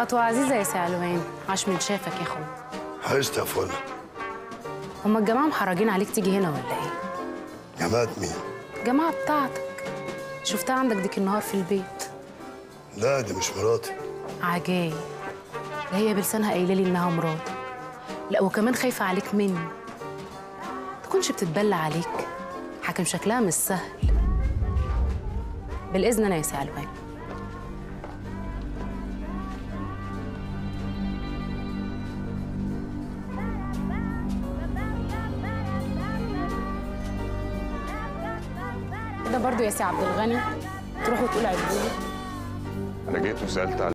خطوة عزيزة يا سي علوان. عاش من شافك يا اخو حيست يا فل هما الجماعة محرجين عليك تيجي هنا ولا إيه؟ جماعة مين؟ الجماعة بتاعتك. شفتها عندك ديك النهار في البيت. لا دي مش مراتي. عجايب ده هي بلسانها قايلة لي إنها مراتي. لا وكمان خايفة عليك مني. تكونش بتتبلى عليك. حاكم شكلها مش سهل. بالإذن أنا يا سي كده برضو يا سي عبد الغني. تروح وتقول عدولي أنا جيت وسألت على